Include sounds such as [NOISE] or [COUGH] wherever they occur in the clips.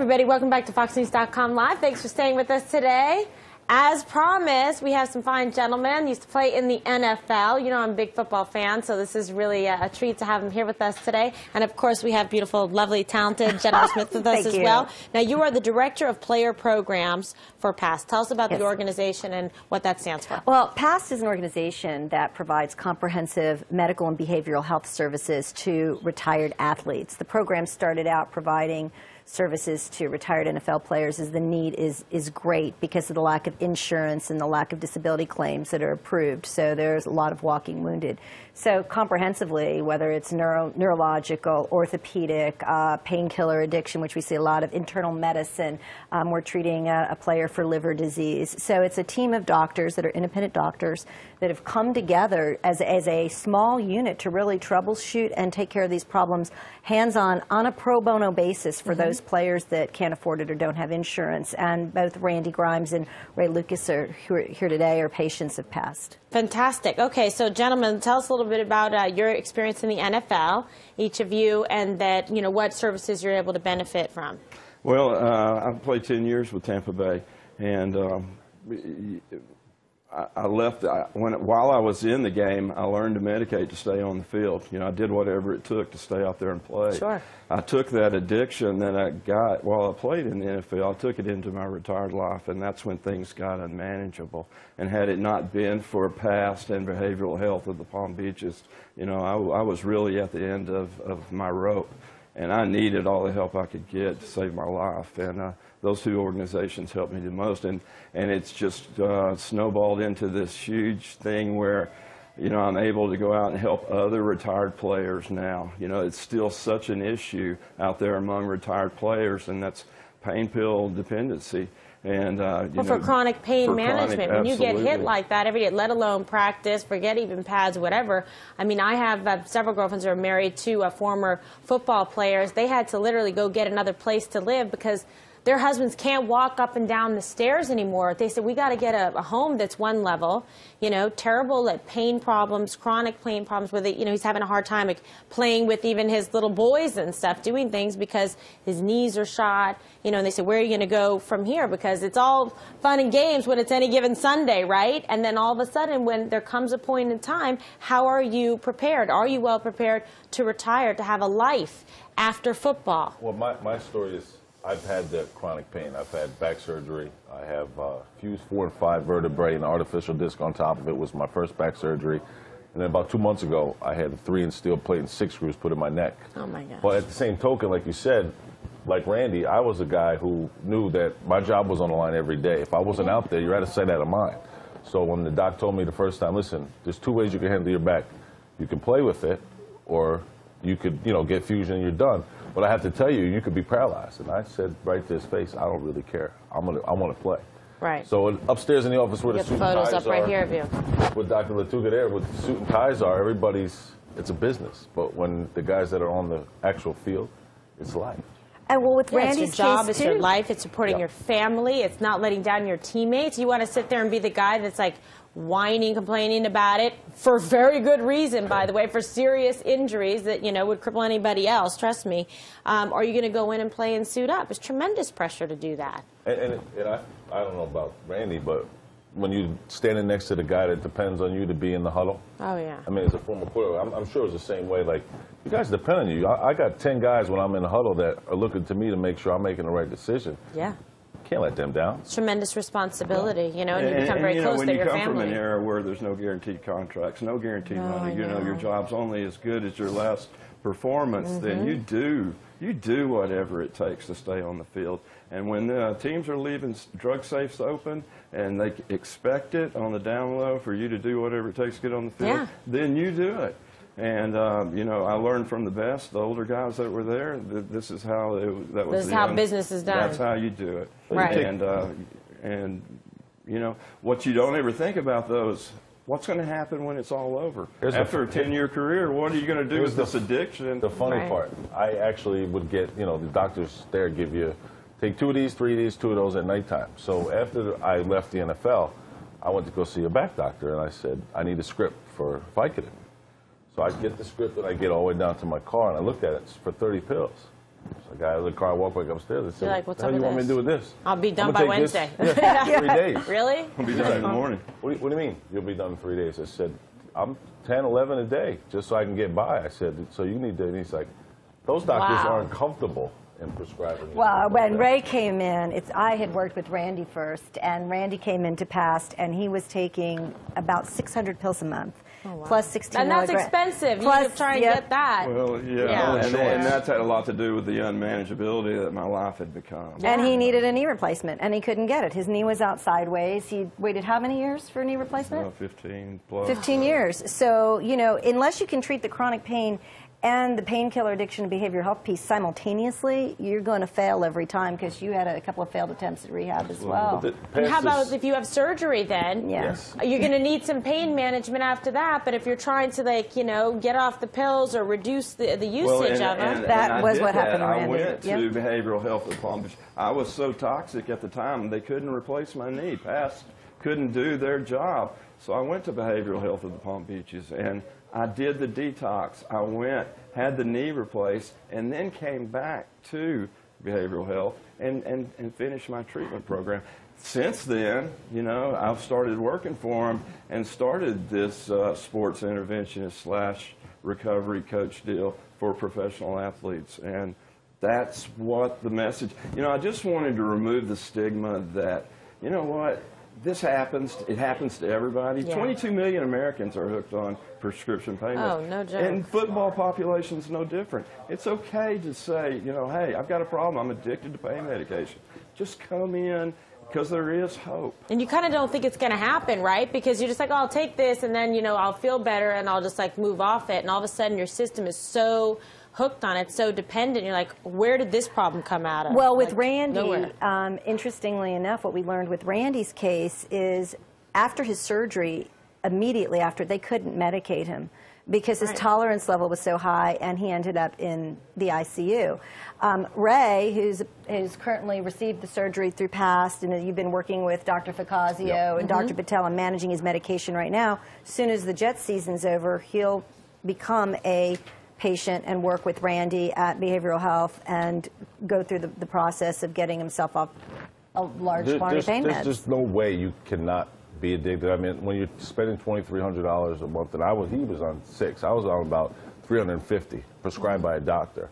everybody. Welcome back to FoxNews.com Live. Thanks for staying with us today. As promised, we have some fine gentlemen. Used to play in the NFL. You know, I'm a big football fan, so this is really a, a treat to have them here with us today. And of course, we have beautiful, lovely, talented Jennifer [LAUGHS] Smith with us as you. well. Now, you are the director of player programs for PAST. Tell us about Yes. the organization and what that stands for. Well, PAST is an organization that provides comprehensive medical and behavioral health services to retired athletes. The program started out providing services to retired NFL players is the need is, is great because of the lack of insurance and the lack of disability claims that are approved. So there's a lot of walking wounded. So comprehensively, whether it's neuro, neurological, orthopedic, uh, painkiller addiction, which we see a lot of, internal medicine, um, we're treating a, a player for liver disease. So it's a team of doctors that are independent doctors that have come together as, as a small unit to really troubleshoot and take care of these problems hands-on on a pro bono basis for those players that can't afford it or don't have insurance. And both Randy Grimes and Ray Lucas are are here today are patients of PAST. Fantastic. Okay, so gentlemen, tell us a little bit about uh, your experience in the NFL, each of you, and that you know what services you're able to benefit from. Well, uh, I played 10 years with Tampa Bay, and um, I, I left. I, when while I was in the game, I learned to medicate to stay on the field. You know, I did whatever it took to stay out there and play. Sure. I took that addiction that I got while I played in the NFL. I took it into my retired life, and that's when things got unmanageable. And had it not been for PAST and behavioral health of the Palm Beaches, you know, I, I was really at the end of, of my rope and I needed all the help I could get to save my life. And uh, those two organizations helped me the most. And, and it's just uh, snowballed into this huge thing where, you know, I'm able to go out and help other retired players now. You know, it's still such an issue out there among retired players, and that's pain pill dependency. And uh, you Well, for know, chronic pain for chronic, management, when you get hit like that every day, let alone practice, forget even pads, whatever. I mean, I have uh, several girlfriends who are married to uh, former football players. They had to literally go get another place to live because their husbands can't walk up and down the stairs anymore. They said, we got to get a, a home that's one level, you know, terrible at pain problems, chronic pain problems where, they, you know, he's having a hard time like, playing with even his little boys and stuff, doing things because his knees are shot, you know, and they said, where are you going to go from here? Because it's all fun and games when it's any given Sunday, right? And then all of a sudden, when there comes a point in time, how are you prepared? Are you well prepared to retire, to have a life after football? Well, my, my story is I've had the chronic pain. I've had back surgery. I have uh, fused four and five vertebrae and artificial disc on top of it was my first back surgery. And then about two months ago, I had a three inch steel plate and six screws put in my neck. Oh, my gosh. But at the same token, like you said, like Randy, I was a guy who knew that my job was on the line every day. If I wasn't out there, you're out of sight, out of mind. So when the doc told me the first time, listen, there's two ways you can handle your back. You can play with it, or you could, you know, get fusion and you're done. But I have to tell you, you could be paralyzed. And I said right to his face, I don't really care. I'm gonna, I want to play. Right. So upstairs in the office where You the get the suit and photos ties up right are, here of you. with Dr. Latuga there, with the suit and ties are, everybody's, it's a business. But when the guys that are on the actual field, it's life. And well, with Yeah, Randy's it's your job, case it's too, your life, it's supporting Yeah. your family, it's not letting down your teammates. You want to sit there and be the guy that's like whining, complaining about it for very good reason, by the way, for serious injuries that you know would cripple anybody else. Trust me. Um, are you going to go in and play and suit up? It's tremendous pressure to do that. And, and, and I, I don't know about Randy, but when you're standing next to the guy that depends on you to be in the huddle, Oh yeah. I mean, as a former quarterback, I'm, I'm sure it's the same way. Like, you guys depend on you. I, I got 10 guys when I'm in the huddle that are looking to me to make sure I'm making the right decision. Yeah. Can't let them down. It's tremendous responsibility, you know, and, you become very you know, close when to you your come family. from an era where there's no guaranteed contracts, no guaranteed No, money, you know, your job's only as good as your last performance, Mm-hmm. then you do you do whatever it takes to stay on the field. And when uh, teams are leaving drug safes open and they expect it on the down low for you to do whatever it takes to get on the field, Yeah. then you do it. And um, you know, I learned from the best, the older guys that were there. Th- this is how it, that was. This is how un- business is done. That's how you do it. Right. And uh, and you know what you don't ever think about those. What's going to happen when it's all over? Here's After a ten-year career, what are you going to do Here's with the- this addiction? The funny Right. part, I actually would get, you know, the doctors there give you, take two of these, three of these, two of those at nighttime. So after I left the NFL, I went to go see a back doctor, and I said, I need a script for Vicodin. So I get the script, and I get all the way down to my car, and I looked at it, it's for 30 pills. So I got out of the car, I walked back upstairs. I said, You're like, "What's "What the up hell you with want me to do with this? I'll be done by take this- Wednesday. Yeah, three [LAUGHS] days. Really? I'll be done in the morning. What do, you, what do you mean? You'll be done in three days. I said, I'm 10, 11 a day, just so I can get by. I said, so you need to, and he's like, those doctors Wow. aren't comfortable in prescribing. you Well, when. Ray came in, it's I had worked with Randy first, and Randy came into Past, and he was taking about 600 pills a month, plus 16 And that's milligram- expensive. you Plus, need to try and yep. get that. Well, yeah, Yeah. And, Insurance. and that's had a lot to do with the unmanageability that my life had become. And he needed a knee replacement, and he couldn't get it. His knee was out sideways. He waited how many years for a knee replacement? Uh, 15 plus. 15 years. So, you know, unless you can treat the chronic pain and the painkiller addiction and behavioral health piece simultaneously, you're going to fail every time because you had a couple of failed attempts at rehab as well. But the- And how about if you have surgery then? Yeah. Yes. Uh, you're going to need some pain management after that, but if you're trying to like, you know, get off the pills or reduce the, the usage Well, and, of them. and- That and was did what happened that. to I Randy. went Yep. to behavioral health at Palm Beach. I was so toxic at the time, they couldn't replace my knee. Past couldn't do their job. So I went to behavioral health of the Palm Beaches, and I did the detox. I went, had the knee replaced, and then came back to behavioral health and, and, and finished my treatment program. Since then, you know, I've started working for them and started this uh, sports interventionist slash recovery coach deal for professional athletes. And that's what the message, you know, I just wanted to remove the stigma that, you know what, this happens, it happens to everybody. Yeah. 22 million Americans are hooked on prescription pain. Oh, no joke. And football population's no different. It's okay to say, you know, hey, I've got a problem, I'm addicted to pain medication. Just come in because there is hope. And you kind of don't think it's going to happen, right? Because you're just like, oh, I'll take this, and then you know I'll feel better, and I'll just like move off it, and all of a sudden your system is so hooked on it, so dependent. You're like, where did this problem come out of? Well, with Like, Randy, um, interestingly enough, what we learned with Randy's case is after his surgery, immediately after, they couldn't medicate him because his Right. tolerance level was so high, and he ended up in the ICU. Um, Ray, who's who's currently received the surgery through PAST, and you've been working with Dr. Focazio Yep. and Dr. Patel and managing his medication right now. As soon as the Jet season's over, he'll become a patient and work with Randy at behavioral health and go through the, the process of getting himself off a large There- quantity of pain there's meds. just no way you cannot be addicted. I mean, when you're spending twenty three hundred dollars a month, and I was he was on six. I was on about three hundred and fifty prescribed by a doctor.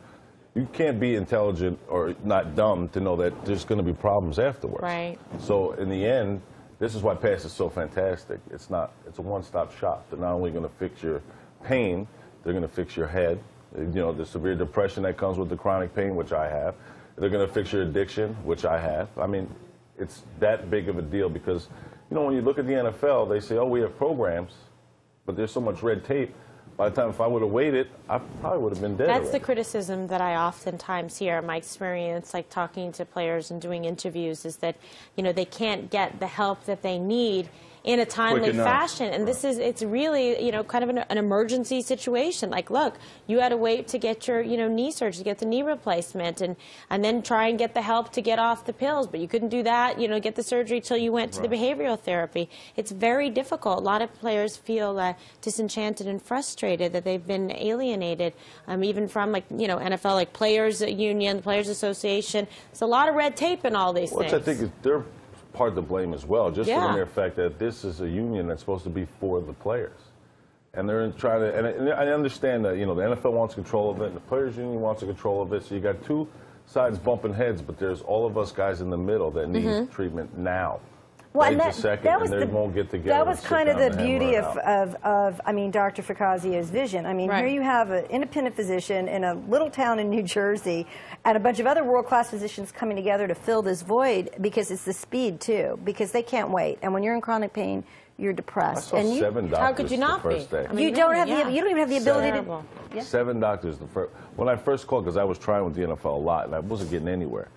You can't be intelligent or not dumb to know that there's going to be problems afterwards. Right. So in the end, this is why PAST is so fantastic. It's not. It's a one-stop shop. They're not only going to fix your pain, they're going to fix your head. You know, the severe depression that comes with the chronic pain, which I have. They're going to fix your addiction, which I have. I mean, it's that big of a deal because, you know, when you look at the NFL, they say, oh, we have programs, but there's so much red tape. By the time if I would have waited, I probably would have been dead. That's the criticism that I oftentimes hear. My experience, like talking to players and doing interviews, is that you know they can't get the help that they need in a timely fashion. And this is it's really you know kind of an, an emergency situation. Like, look, you had to wait to get your you know knee surgery, to get the knee replacement, and and then try and get the help to get off the pills. But you couldn't do that. You know, get the surgery till you went to the behavioral therapy. It's very difficult. A lot of players feel uh, disenchanted and frustrated that they've been alienated, um, even from like you know NFL, like players union, players association. There's a lot of red tape in all these Which things. I think is they're part to blame as well, just for Yeah. the mere fact that this is a union that's supposed to be for the players. And they're trying to, and I- and I understand that, you know, the NFL wants control of it, and the players' union wants control of it, so you got two sides bumping heads, but there's all of us guys in the middle that need Mm-hmm. treatment now. Well, Right and this second, and they won't get together That was kind of the beauty of, of, of, I mean, Dr. Focazio's vision. I mean, Right. here you have an independent physician in a little town in New Jersey and a bunch of other world-class physicians coming together to fill this void because it's the speed, too, because they can't wait. And when you're in chronic pain, you're I depressed. saw and you, seven doctors How could you not be? I mean, you don't have really, the, you don't even have the ability Terrible. to. Yeah. Seven doctors the first. When I first called, because I was trying with the NFL a lot, and I wasn't getting anywhere.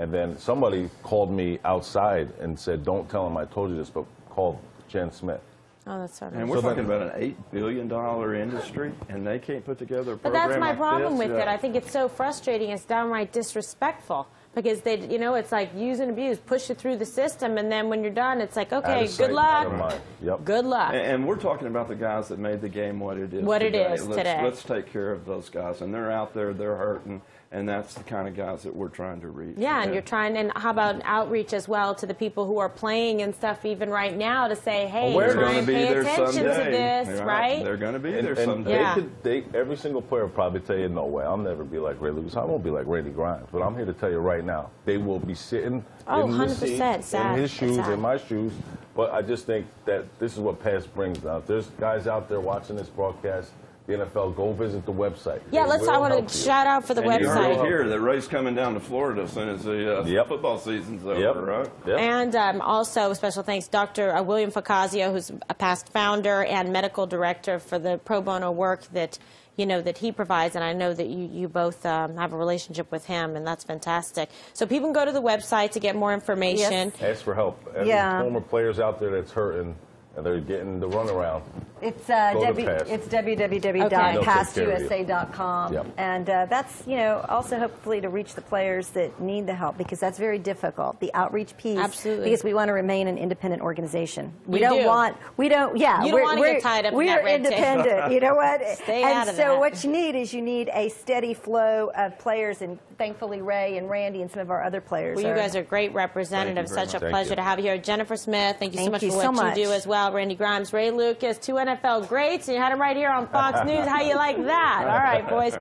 And then somebody called me outside and said, "Don't tell him I told you this," but called Jen Smith. Oh, that's so And nice. we're So talking about an $8 billion industry, and they can't put together a program But that's my like problem this? with Yeah. it. I think it's so frustrating. It's downright disrespectful because they, you know, it's like use and abuse, push you through the system, and then when you're done, it's like, okay, sight, good luck. Yep. Good luck. And, and we're talking about the guys that made the game what it is. What it today. is let's, today. Let's take care of those guys, and they're out there, they're hurting, and that's the kind of guys that we're trying to reach. Yeah, and you're trying, and how about outreach as well to the people who are playing and stuff even right now to say, hey, oh, Awareness. try They're and going to be pay there attention someday. to this, right? They're going to be And, there and someday. they Yeah. could, they, every single player will probably tell you, no way, I'll never be like Ray Lucas. I won't be like Randy Grimes. But I'm here to tell you right now, they will be sitting Oh, in the 100%, seat, sad, in his shoes, sad. in my shoes. But I just think that this is what PAST brings out. There's guys out there watching this broadcast. The NFL, go visit the website. yeah, They let's. will I want to shout out for the and you website. heard here that Ray's coming down to Florida as soon as the uh, Yep. football season's over, Yep. right? Yep. And um, also, special thanks, Dr. uh, William Focazio, who's a PAST founder and medical director for the pro bono work that you know that he provides. And I know that you you both um, have a relationship with him, and that's fantastic. So people can go to the website to get more information. Ask for help. Every Yeah. former players out there that's hurting and they're getting the runaround. It's uh, Go to w- PAST. it's www.pastusa.com, Yep. and uh, that's you know also hopefully to reach the players that need the help because that's very difficult. The outreach piece, Absolutely. because we want to remain an independent organization. We You don't do. want we don't yeah You don't we're, wanna we're, get tied up we that are red tape. independent. you know what? [LAUGHS] Stay and out of so that. what you need is you need a steady flow of players, and thankfully Ray and Randy and some of our other players. Well, you guys are great representatives. very Such a. Thank pleasure you. to have you here. Jennifer Smith, thank you so much you for what so you do as well. Randy Grimes, Ray Lucas, two NFL greats, and you had them right here on Fox News. How you like that? [LAUGHS] All right, boys.